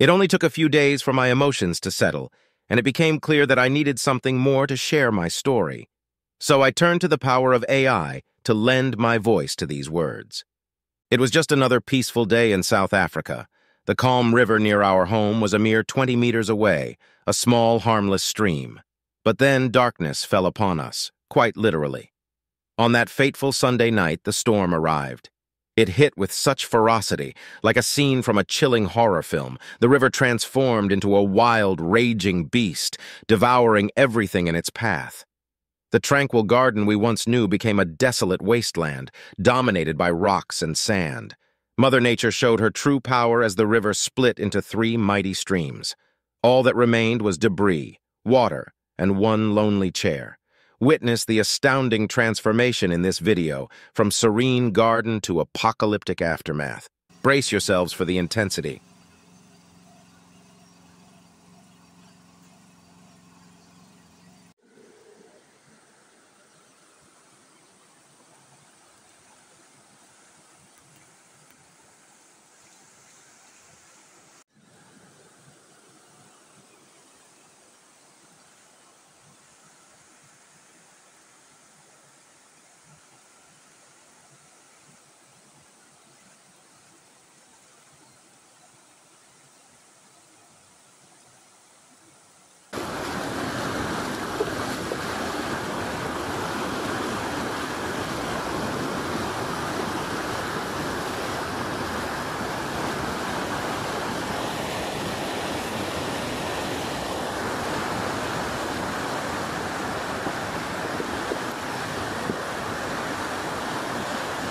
It only took a few days for my emotions to settle, and it became clear that I needed something more to share my story. So I turned to the power of AI to lend my voice to these words. It was just another peaceful day in South Africa. The calm river near our home was a mere 20 meters away, a small, harmless stream. But then darkness fell upon us, quite literally. On that fateful Sunday night, the storm arrived. It hit with such ferocity, like a scene from a chilling horror film. The river transformed into a wild, raging beast, devouring everything in its path. The tranquil garden we once knew became a desolate wasteland, dominated by rocks and sand. Mother Nature showed her true power as the river split into three mighty streams. All that remained was debris, water, and one lonely chair. Witness the astounding transformation in this video, from serene garden to apocalyptic aftermath. Brace yourselves for the intensity.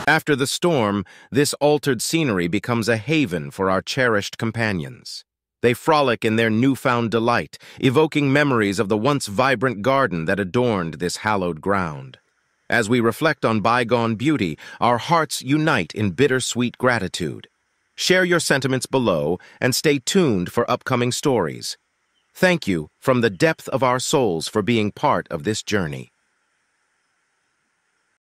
After the storm, this altered scenery becomes a haven for our cherished companions. They frolic in their newfound delight, evoking memories of the once vibrant garden that adorned this hallowed ground. As we reflect on bygone beauty, our hearts unite in bittersweet gratitude. Share your sentiments below and stay tuned for upcoming stories. Thank you from the depth of our souls for being part of this journey.